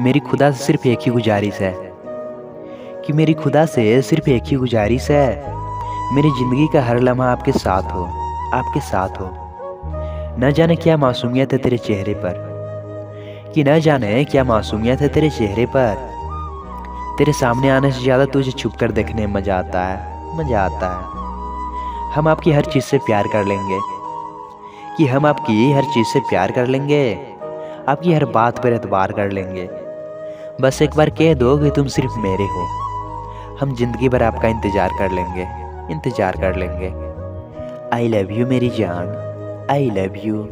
मेरी खुदा से सिर्फ़ एक ही गुजारिश है। कि मेरी खुदा से सिर्फ़ एक ही गुजारिश है, मेरी ज़िंदगी का हर लम्हा आपके साथ हो, आपके साथ हो। न जाने क्या मासूमियत है तेरे चेहरे पर। कि न जाने क्या मासूमियत है तेरे चेहरे पर। तेरे सामने आने से ज़्यादा तुझे छुप कर देखने में मज़ा आता है, मज़ा आता है। हम आपकी हर चीज़ से प्यार कर लेंगे। कि हम आपकी हर चीज़ से प्यार कर लेंगे, आपकी हर बात पर एतबार कर लेंगे। बस एक बार कह दो कि तुम सिर्फ़ मेरे हो। हम ज़िंदगी भर आपका इंतज़ार कर लेंगे, इंतज़ार कर लेंगे। आई लव यू मेरी जान। I love you